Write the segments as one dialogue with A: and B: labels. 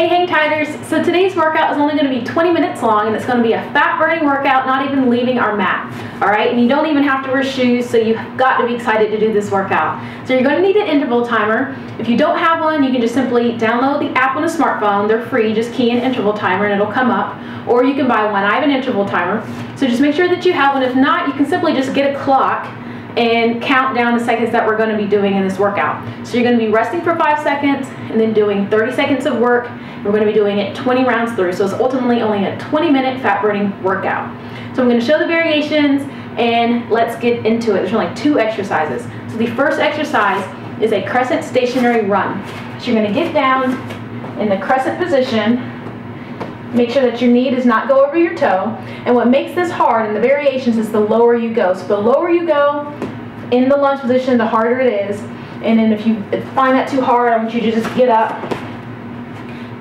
A: Hey Hang Tighters, so today's workout is only going to be 20 minutes long and it's going to be a fat burning workout, not even leaving our mat. Alright, and you don't even have to wear shoes, so you've got to be excited to do this workout. So you're going to need an interval timer. If you don't have one, you can just simply download the app on a smartphone. They're free, just key in interval timer and it'll come up. Or you can buy one. I have an interval timer. So just make sure that you have one. If not, you can simply just get a clock and count down the seconds that we're going to be doing in this workout. So you're going to be resting for 5 seconds and then doing 30 seconds of work. We're going to be doing it 20 rounds through. So it's ultimately only a 20 minute fat burning workout. So I'm going to show the variations and let's get into it. There's only two exercises. So the first exercise is a crescent stationary run. So you're going to get down in the crescent position Make sure that your knee does not go over your toe. And what makes this hard in the variations is the lower you go. So the lower you go in the lunge position, the harder it is. And then if you find that too hard, I want you to just get up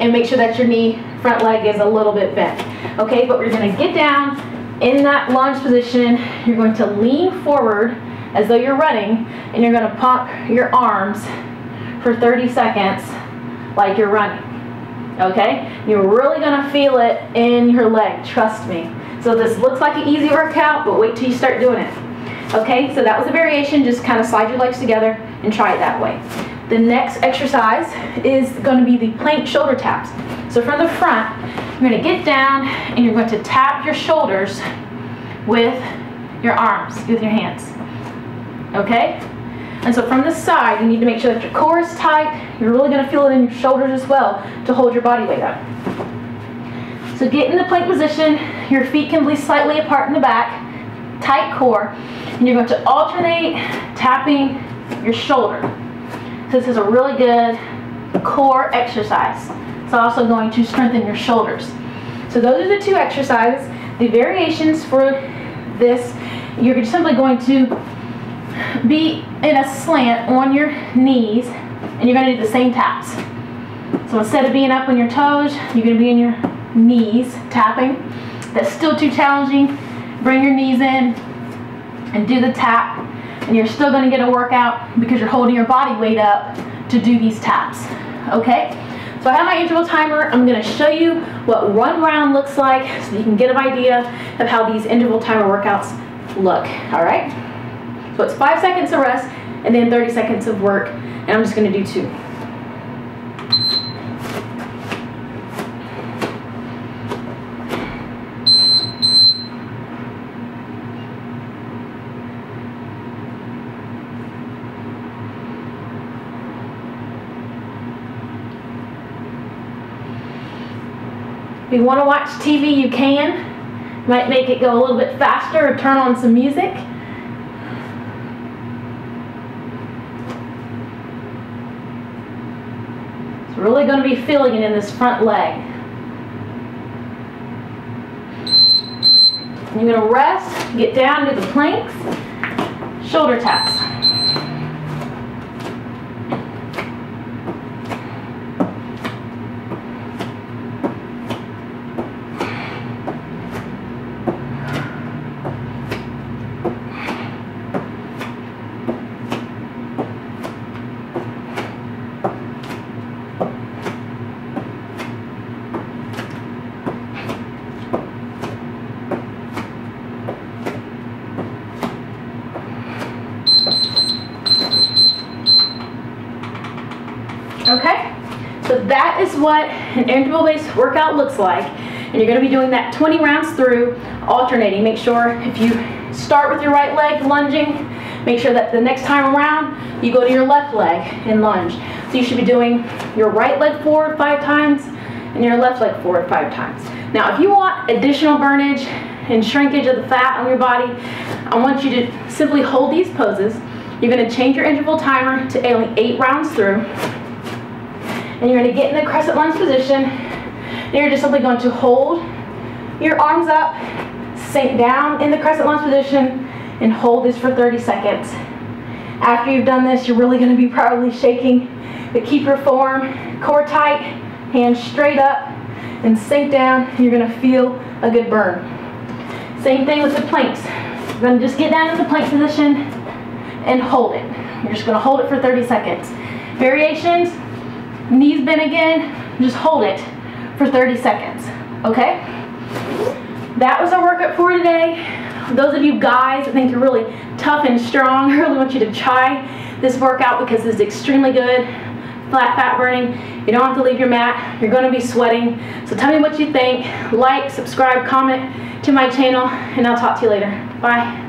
A: and make sure that your knee front leg is a little bit bent. Okay, but we're gonna get down in that lunge position. You're going to lean forward as though you're running and you're gonna pump your arms for 30 seconds like you're running okay? You're really gonna feel it in your leg, trust me. So this looks like an easy workout, but wait till you start doing it. Okay, so that was a variation, just kind of slide your legs together and try it that way. The next exercise is gonna be the plank shoulder taps. So from the front, you're gonna get down and you're going to tap your shoulders with your arms, with your hands. Okay? And so from the side, you need to make sure that your core is tight. You're really going to feel it in your shoulders as well to hold your body weight up. So get in the plank position. Your feet can be slightly apart in the back. Tight core. And you're going to alternate tapping your shoulder. So this is a really good core exercise. It's also going to strengthen your shoulders. So those are the two exercises. The variations for this, you're simply going to be in a slant on your knees and you're going to do the same taps. So instead of being up on your toes, you're going to be in your knees tapping. That's still too challenging. Bring your knees in and do the tap and you're still going to get a workout because you're holding your body weight up to do these taps. Okay? So I have my interval timer. I'm going to show you what one round looks like so you can get an idea of how these interval timer workouts look. All right? So it's five seconds of rest and then 30 seconds of work. And I'm just going to do two. If you want to watch TV, you can. Might make it go a little bit faster or turn on some music. Really going to be feeling it in this front leg. You're going to rest, get down to the planks, shoulder taps. Okay? So that is what an interval-based workout looks like. And you're going to be doing that 20 rounds through, alternating. Make sure if you start with your right leg lunging, make sure that the next time around, you go to your left leg and lunge. So you should be doing your right leg forward five times and your left leg forward five times. Now, if you want additional burnage and shrinkage of the fat on your body, I want you to simply hold these poses. You're going to change your interval timer to only eight rounds through. And you're to get in the crescent lunge position. And you're just simply going to hold your arms up, sink down in the crescent lunge position, and hold this for 30 seconds. After you've done this, you're really to be probably shaking, but keep your form, core tight, hands straight up, and sink down. You're to feel a good burn. Same thing with the planks. You're to just get down in the plank position and hold it. You're just to hold it for 30 seconds. Variations, Knees bent again, Just hold it for 30 seconds, okay? That was our workout for today. Those of you guys that think you're really tough and strong, I really want you to try this workout because it's extremely good. Flat fat burning. You don't have to leave your mat. You're going to be sweating. So tell me what you think. Like, subscribe, comment to my channel, and I'll talk to you later. Bye.